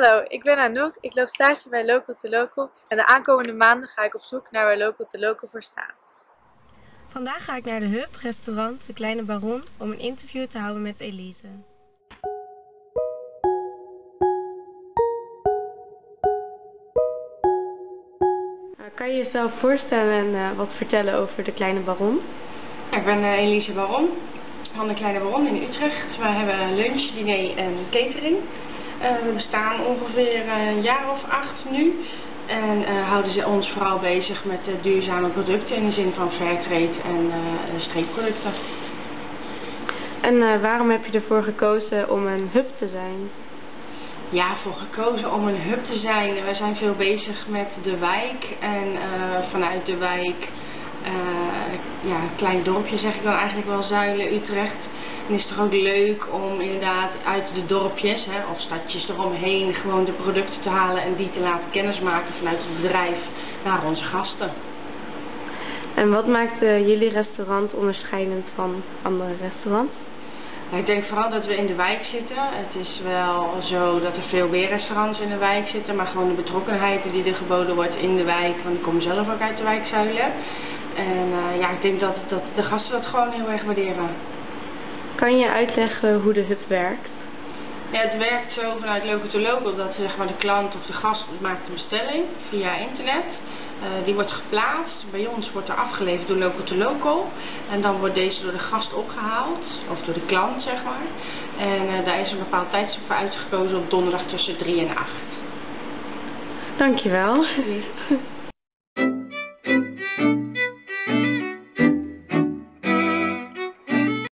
Hallo, ik ben Anouk. Ik loop stage bij Local to Local en de aankomende maanden ga ik op zoek naar waar Local to Local voor staat. Vandaag ga ik naar de Hub restaurant De Kleine Baron om een interview te houden met Elise. Nou, kan je jezelf voorstellen en uh, wat vertellen over De Kleine Baron? Ik ben uh, Elise Baron van De Kleine Baron in Utrecht. Wij hebben lunch, diner en catering. Uh, we bestaan ongeveer een jaar of acht nu. En uh, houden ze ons vooral bezig met uh, duurzame producten in de zin van fairtrade en uh, streekproducten. En waarom heb je ervoor gekozen om een hub te zijn? Ja, voor gekozen om een hub te zijn. We zijn veel bezig met de wijk en vanuit de wijk, ja, een klein dorpje zeg ik dan eigenlijk wel, Zuilen, Utrecht en is het toch ook leuk om inderdaad uit de dorpjes hè, of stadjes eromheen gewoon de producten te halen en die te laten kennismaken vanuit het bedrijf naar onze gasten. En wat maakt uh, jullie restaurant onderscheidend van andere restaurants? Nou, ik denk vooral dat we in de wijk zitten. Het is wel zo dat er veel meer restaurants in de wijk zitten, maar gewoon de betrokkenheid die er geboden wordt in de wijk, want ik kom zelf ook uit de wijk Zuilen. En uh, ja, ik denk dat, dat de gasten dat gewoon heel erg waarderen. Kan je uitleggen hoe de hub werkt? Ja, het werkt zo vanuit Local to Local dat zeg maar, de klant of de gast maakt een bestelling via internet. Uh, die wordt geplaatst. Bij ons wordt er afgeleverd door Local to Local. En dan wordt deze door de gast opgehaald. Of door de klant, zeg maar. En uh, daar is een bepaald tijdstip voor uitgekozen op donderdag tussen 3 en 8. Dankjewel.